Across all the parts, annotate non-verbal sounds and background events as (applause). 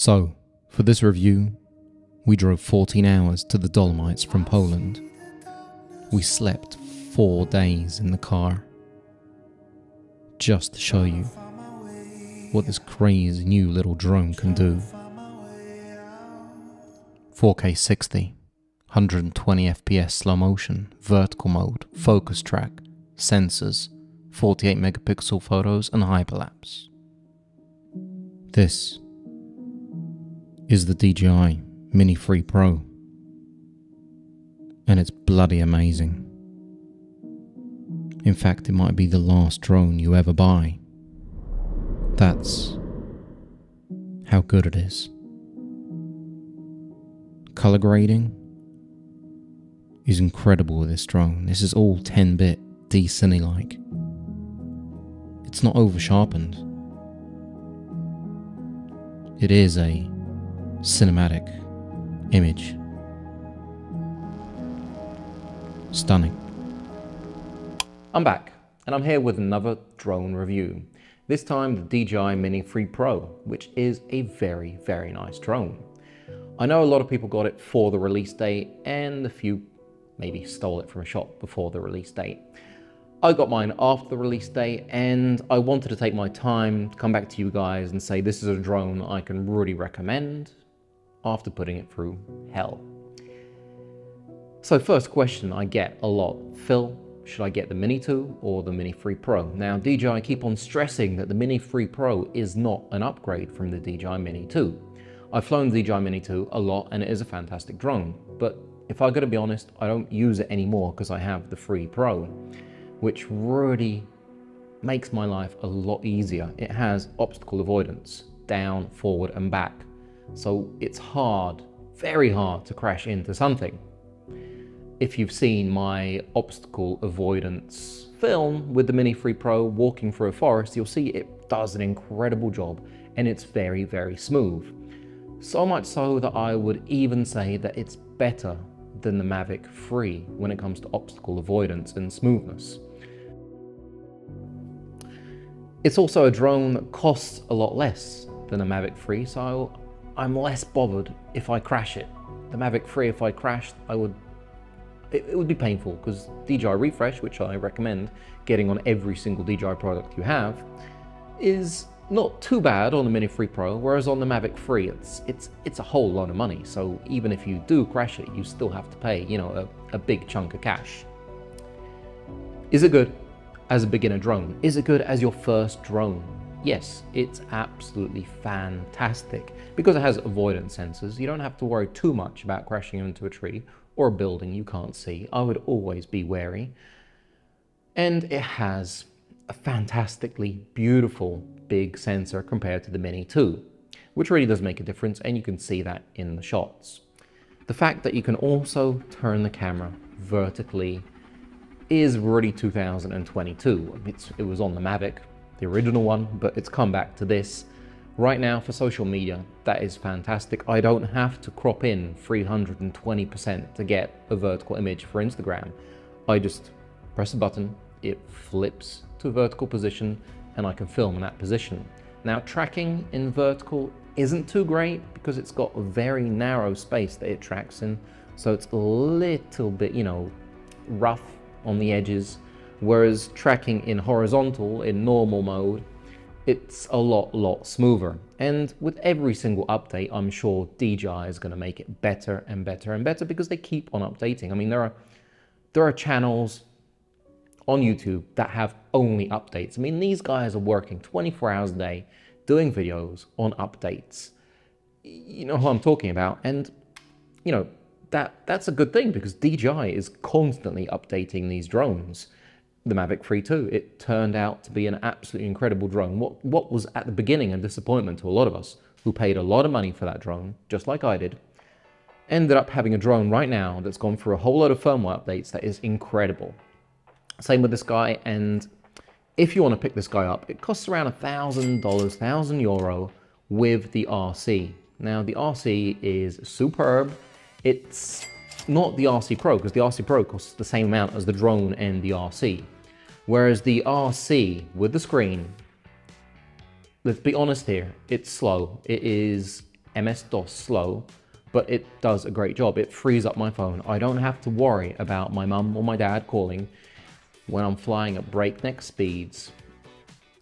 So, for this review, we drove 14 hours to the Dolomites from Poland. We slept four days in the car just to show you what this crazy new little drone can do. 4K 60, 120 FPS slow motion, vertical mode, focus track, sensors, 48 megapixel photos, and hyperlapse. This is the DJI Mini 3 Pro, and it's bloody amazing. In fact, it might be the last drone you ever buy. That's how good it is. Color grading is incredible with this drone. This is all 10 bit D Cine like. It's not over sharpened. It is a cinematic image. Stunning. I'm back, and I'm here with another drone review. This time the DJI Mini 3 Pro, which is a very, very nice drone. I know a lot of people got it for the release date, and a few maybe stole it from a shop before the release date. I got mine after the release date, and I wanted to take my time, to come back to you guys and say this is a drone I can really recommend after putting it through hell. So first question I get a lot, Phil, should I get the Mini 2 or the Mini 3 Pro? Now DJI keep on stressing that the Mini 3 Pro is not an upgrade from the DJI Mini 2. I've flown the DJI Mini 2 a lot and it is a fantastic drone, but if I gotta be honest, I don't use it anymore because I have the 3 Pro, which really makes my life a lot easier. It has obstacle avoidance, down, forward and back. So it's hard, very hard to crash into something if you've seen my obstacle avoidance film with the Mini 3 Pro walking through a forest, you'll see it does an incredible job and it's very, very smooth. So much so that I would even say that it's better than the Mavic 3 when it comes to obstacle avoidance and smoothness. It's also a drone that costs a lot less than a Mavic 3, so I'm less bothered if I crash it. The Mavic 3, if I crashed, I would it, it would be painful because DJI Refresh, which I recommend getting on every single DJI product you have, is not too bad on the Mini 3 Pro, whereas on the Mavic 3, it's it's it's a whole lot of money. So even if you do crash it, you still have to pay, you know, a, a big chunk of cash. Is it good as a beginner drone? Is it good as your first drone? Yes, it's absolutely fantastic. Because it has avoidance sensors, you don't have to worry too much about crashing into a tree or a building you can't see. I would always be wary. And it has a fantastically beautiful big sensor compared to the Mini 2, which really does make a difference and you can see that in the shots. The fact that you can also turn the camera vertically is really 2022. It's, it was on the Mavic, the original one, but it's come back to this. Right now for social media, that is fantastic. I don't have to crop in 320% to get a vertical image for Instagram. I just press a button, it flips to a vertical position, and I can film in that position. Now tracking in vertical isn't too great because it's got a very narrow space that it tracks in, so it's a little bit, you know, rough on the edges, whereas tracking in horizontal, in normal mode, it's a lot, lot smoother. And with every single update, I'm sure DJI is going to make it better and better and better because they keep on updating. I mean, there are there are channels on YouTube that have only updates. I mean, these guys are working 24 hours a day doing videos on updates. You know who I'm talking about, and you know that that's a good thing because DJI is constantly updating these drones the Mavic 3 2. It turned out to be an absolutely incredible drone. What, what was at the beginning a disappointment to a lot of us who paid a lot of money for that drone, just like I did, ended up having a drone right now that's gone through a whole lot of firmware updates that is incredible. Same with this guy, and if you want to pick this guy up, it costs around a thousand dollars, thousand euro with the RC. Now the RC is superb. It's not the RC Pro, because the RC Pro costs the same amount as the drone and the RC. Whereas the RC with the screen, let's be honest here, it's slow. It is MS-DOS slow, but it does a great job. It frees up my phone. I don't have to worry about my mum or my dad calling when I'm flying at breakneck speeds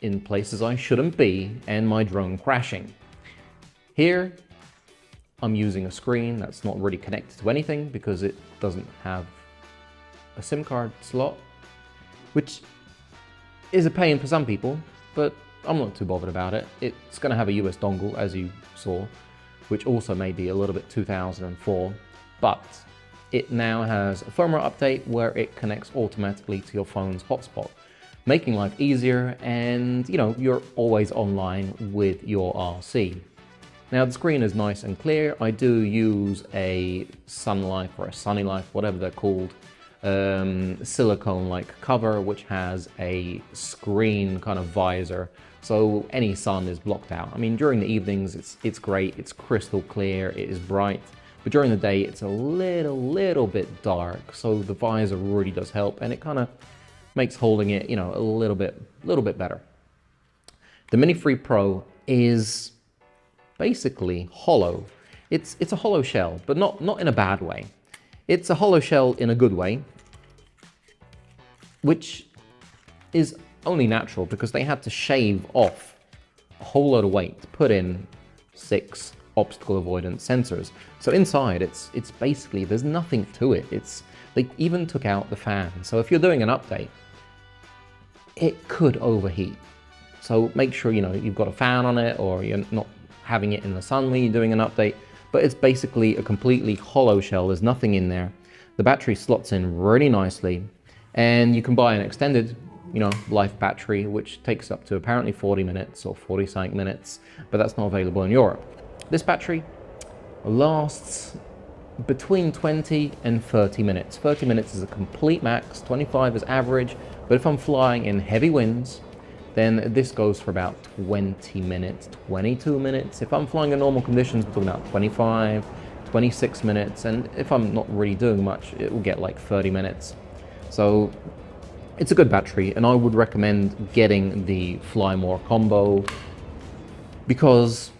in places I shouldn't be and my drone crashing. Here, I'm using a screen that's not really connected to anything because it doesn't have a SIM card slot, which is a pain for some people, but I'm not too bothered about it. It's going to have a US dongle, as you saw, which also may be a little bit 2004, but it now has a firmware update where it connects automatically to your phone's hotspot, making life easier and, you know, you're always online with your RC. Now the screen is nice and clear. I do use a Sun Life or a Sunny Life, whatever they're called, um, silicone-like cover which has a screen kind of visor so any sun is blocked out. I mean during the evenings it's, it's great, it's crystal clear, it is bright, but during the day it's a little, little bit dark so the visor really does help and it kind of makes holding it, you know, a little bit, little bit better. The Mini 3 Pro is basically hollow. It's, it's a hollow shell, but not, not in a bad way. It's a hollow shell in a good way which is only natural because they had to shave off a whole lot of weight to put in six obstacle avoidance sensors. So inside, it's it's basically there's nothing to it. It's they even took out the fan. So if you're doing an update, it could overheat. So make sure you know you've got a fan on it or you're not having it in the sun when you're doing an update. But it's basically a completely hollow shell. There's nothing in there. The battery slots in really nicely. And you can buy an extended, you know, life battery, which takes up to apparently 40 minutes or 40 something minutes, but that's not available in Europe. This battery lasts between 20 and 30 minutes. 30 minutes is a complete max, 25 is average, but if I'm flying in heavy winds, then this goes for about 20 minutes, 22 minutes. If I'm flying in normal conditions, we're talking about 25, 26 minutes, and if I'm not really doing much, it will get like 30 minutes. So it's a good battery and I would recommend getting the Fly More combo because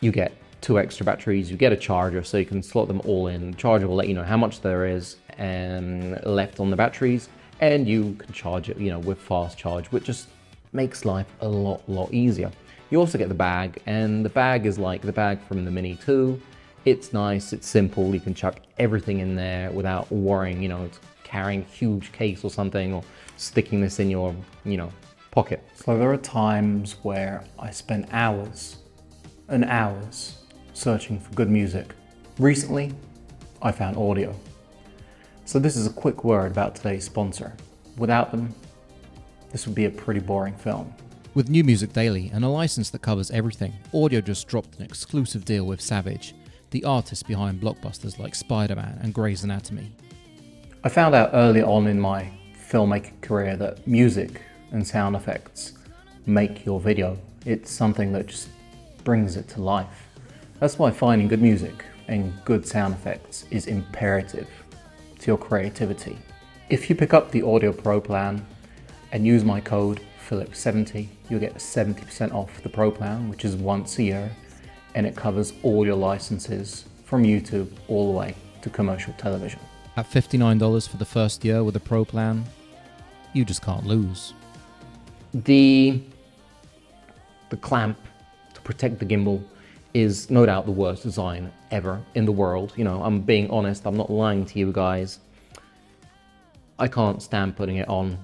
you get two extra batteries, you get a charger so you can slot them all in. The charger will let you know how much there is and um, left on the batteries and you can charge it, you know, with fast charge, which just makes life a lot, lot easier. You also get the bag and the bag is like the bag from the Mini 2. It's nice, it's simple, you can chuck everything in there without worrying, you know, it's carrying a huge case or something or sticking this in your, you know, pocket. So there are times where I spend hours and hours searching for good music. Recently, I found Audiio. So this is a quick word about today's sponsor. Without them, this would be a pretty boring film. With New Music Daily and a license that covers everything, Audiio just dropped an exclusive deal with Savage, the artist behind blockbusters like Spider Man and Grey's Anatomy. I found out early on in my filmmaking career that music and sound effects make your video. It's something that just brings it to life. That's why finding good music and good sound effects is imperative to your creativity. If you pick up the Audiio Pro plan and use my code Phillip70, you'll get 70% off the Pro plan, which is once a year, and it covers all your licenses from YouTube all the way to commercial television. At $59 for the first year with a pro plan, you just can't lose. The, the clamp to protect the gimbal is no doubt the worst design ever in the world. You know, I'm being honest, I'm not lying to you guys. I can't stand putting it on.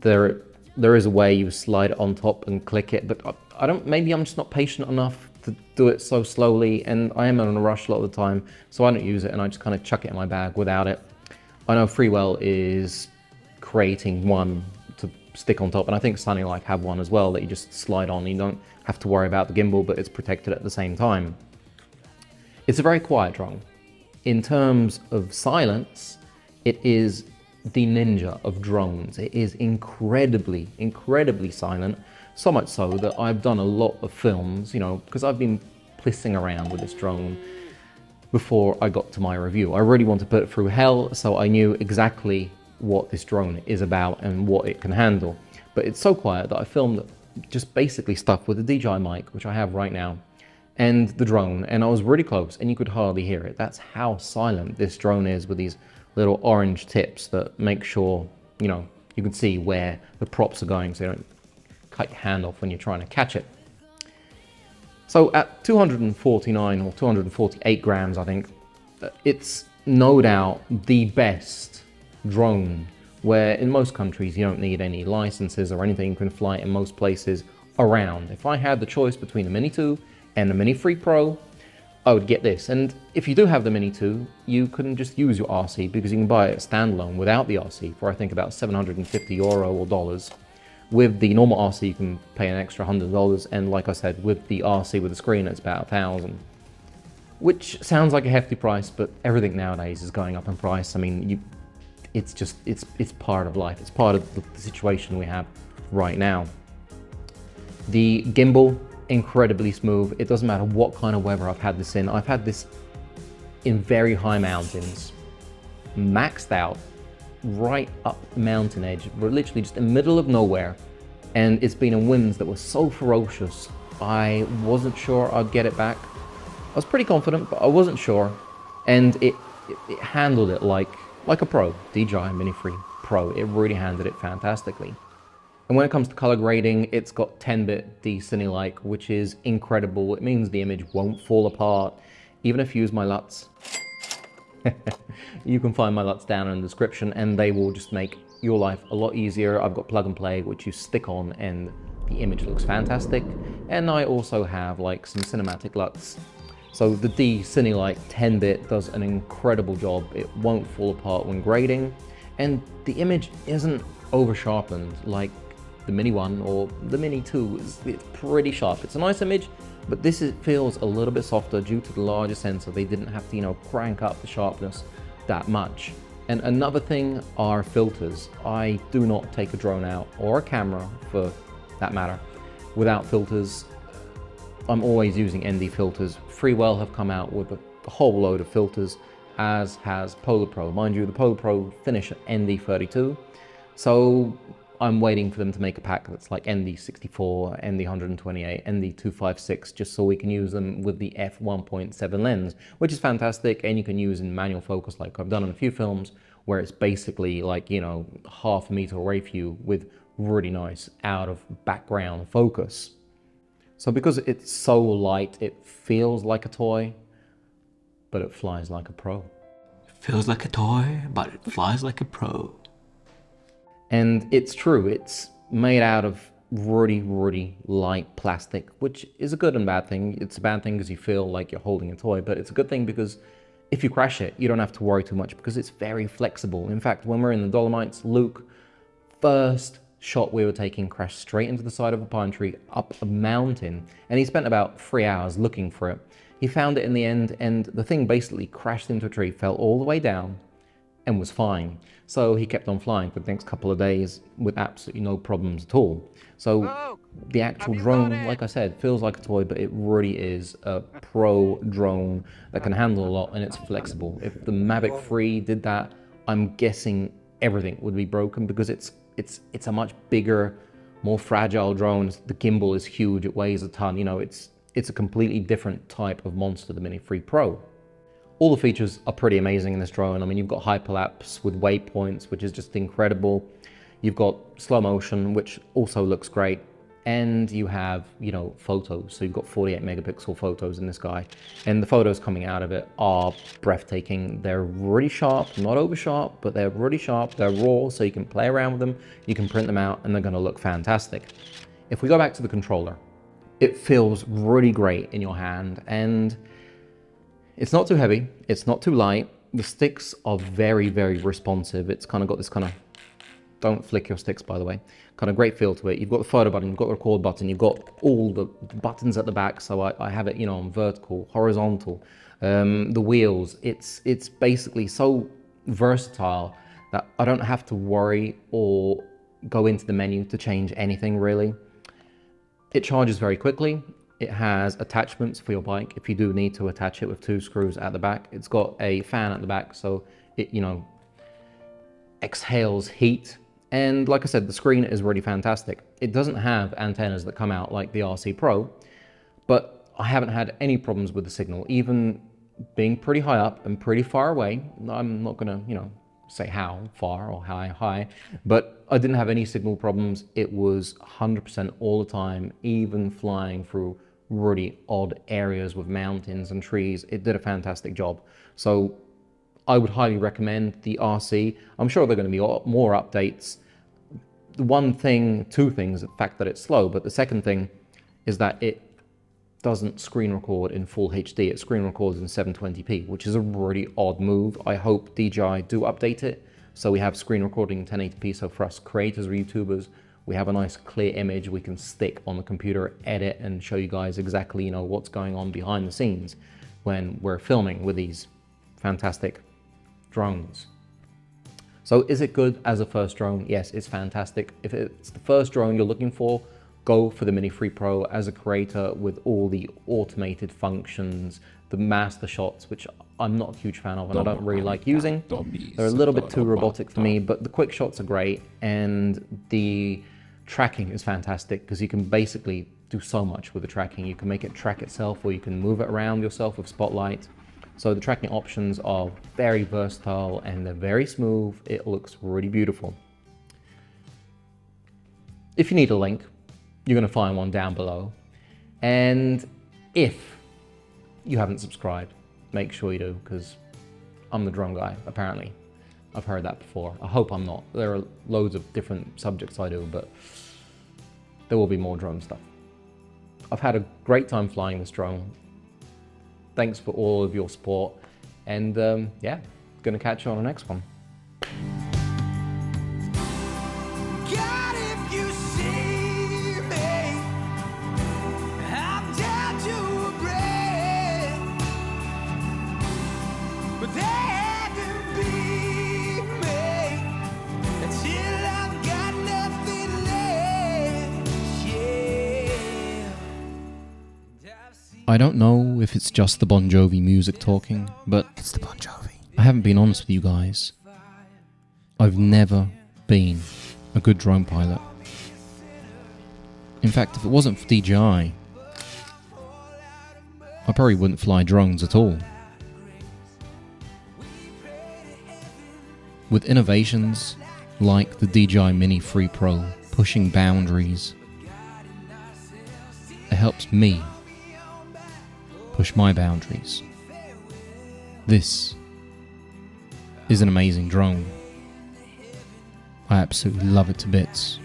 There, there is a way you slide it on top and click it, but I don't, maybe I'm just not patient enough to do it so slowly and I am in a rush a lot of the time so I don't use it and I just kind of chuck it in my bag without it. I know Freewell is creating one to stick on top and I think Sunny Life have one as well that you just slide on you don't have to worry about the gimbal but it's protected at the same time. It's a very quiet drone. In terms of silence, it is the ninja of drones. It is incredibly, incredibly silent so much so that I've done a lot of films, you know, because I've been plissing around with this drone before I got to my review. I really want to put it through hell, so I knew exactly what this drone is about and what it can handle. But it's so quiet that I filmed just basically stuff with a DJI mic, which I have right now, and the drone, and I was really close, and you could hardly hear it. That's how silent this drone is with these little orange tips that make sure, you know, you can see where the props are going so you don't cut your hand off when you're trying to catch it. So at 249 or 248 grams, I think, uh, it's no doubt the best drone where in most countries you don't need any licenses or anything, you can fly in most places around. If I had the choice between the Mini 2 and the Mini 3 Pro, I would get this. And if you do have the Mini 2, you can just use your RC because you can buy it standalone without the RC for I think about 750 euro or dollars. With the normal RC, you can pay an extra $100, and like I said, with the RC with the screen, it's about 1000 Which sounds like a hefty price, but everything nowadays is going up in price. I mean, you, it's just, it's, it's part of life. It's part of the situation we have right now. The gimbal, incredibly smooth. It doesn't matter what kind of weather I've had this in. I've had this in very high mountains, maxed out right up the mountain edge. We're literally just in the middle of nowhere. And it's been in winds that were so ferocious, I wasn't sure I'd get it back. I was pretty confident, but I wasn't sure. And it, it, it handled it like, like a pro, DJI Mini 3 Pro. It really handled it fantastically. And when it comes to color grading, it's got 10-bit D-Cine-like, which is incredible. It means the image won't fall apart. Even if you use my LUTs, (laughs) you can find my LUTs down in the description and they will just make your life a lot easier. I've got plug and play, which you stick on and the image looks fantastic. And I also have like some cinematic LUTs. So the D-Cine-like 10-bit does an incredible job. It won't fall apart when grading. And the image isn't over sharpened like the Mini 1 or the Mini 2. It's, it's pretty sharp. It's a nice image, but this is, feels a little bit softer due to the larger sensor. They didn't have to, you know, crank up the sharpness that much. And another thing are filters. I do not take a drone out, or a camera for that matter, without filters. I'm always using ND filters. Freewell have come out with a, whole load of filters, as has Polar Pro. Mind you, the Polar Pro finish at ND32, so I'm waiting for them to make a pack that's like ND64, ND128, ND256, just so we can use them with the f1.7 lens, which is fantastic and you can use in manual focus like I've done in a few films where it's basically like, you know, half a meter away from you with really nice out of background focus. So because it's so light, it feels like a toy, but it flies like a pro. Feels like a toy, but it flies like a pro. And it's true, it's made out of really, really light plastic, which is a good and bad thing. It's a bad thing because you feel like you're holding a toy, but it's a good thing because if you crash it, you don't have to worry too much because it's very flexible. In fact, when we're in the Dolomites, Luke, first shot we were taking crashed straight into the side of a pine tree up a mountain, and he spent about three hours looking for it. He found it in the end, and the thing basically crashed into a tree, fell all the way down, and was fine. So he kept on flying for the next couple of days with absolutely no problems at all. So the actual drone, like I said, feels like a toy, but it really is a pro drone that can handle a lot and it's flexible. If the Mavic 3 did that, I'm guessing everything would be broken because it's it's it's a much bigger, more fragile drone. The gimbal is huge, it weighs a ton, you know, it's it's a completely different type of monster, the Mini 3 Pro. All the features are pretty amazing in this drone. I mean, you've got hyperlapse with waypoints, which is just incredible. You've got slow motion, which also looks great. And you have, you know, photos. So you've got 48 megapixel photos in this guy. And the photos coming out of it are breathtaking. They're really sharp, not over sharp, but they're really sharp. They're raw, so you can play around with them. You can print them out and they're gonna look fantastic. If we go back to the controller, it feels really great in your hand. And it's not too heavy, it's not too light. The sticks are very, very responsive. It's kind of got this kind of, don't flick your sticks by the way, kind of great feel to it. You've got the photo button, you've got the record button, you've got all the buttons at the back. So I, I have it, you know, on vertical, horizontal. Um, the wheels, it's, it's basically so versatile that I don't have to worry or go into the menu to change anything really. It charges very quickly. It has attachments for your bike if you do need to attach it with two screws at the back. It's got a fan at the back so it, you know, exhales heat. And like I said, the screen is really fantastic. It doesn't have antennas that come out like the RC Pro, but I haven't had any problems with the signal, even being pretty high up and pretty far away. I'm not gonna, you know, say how far or how high, but I didn't have any signal problems. It was 100% all the time, even flying through really odd areas with mountains and trees. It did a fantastic job. So I would highly recommend the RC. I'm sure there are going to be more updates. The one thing, two things, the fact that it's slow, but the second thing is that it doesn't screen record in full HD. It screen records in 720p, which is a really odd move. I hope DJI do update it so we have screen recording in 1080p. So for us creators or YouTubers, we have a nice clear image we can stick on the computer, edit, and show you guys exactly you know what's going on behind the scenes when we're filming with these fantastic drones. So is it good as a first drone? Yes, it's fantastic. If it's the first drone you're looking for, go for the Mini 3 Pro as a creator with all the automated functions, the master shots, which I'm not a huge fan of and I don't really like using. They're a little bit too robotic for me, but the quick shots are great and the tracking is fantastic because you can basically do so much with the tracking. You can make it track itself or you can move it around yourself with Spotlight. So the tracking options are very versatile and they're very smooth. It looks really beautiful. If you need a link, you're going to find one down below. And if you haven't subscribed, make sure you do because I'm the drone guy, apparently. I've heard that before. I hope I'm not. There are loads of different subjects I do, but there will be more drone stuff. I've had a great time flying this drone. Thanks for all of your support. And um, yeah, gonna catch you on the next one. I don't know if it's just the Bon Jovi music talking, but it's the Bon Jovi. I haven't been honest with you guys. I've never been a good drone pilot. In fact, if it wasn't for DJI, I probably wouldn't fly drones at all. With innovations like the DJI Mini 3 Pro pushing boundaries, it helps me push my boundaries. This is an amazing drone. I absolutely love it to bits.